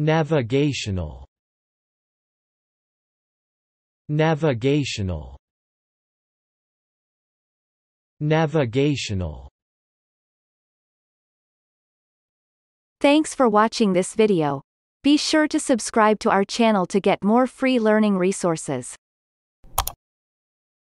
Navigational Navigational Navigational Thanks for watching this video. Be sure to subscribe to our channel to get more free learning resources.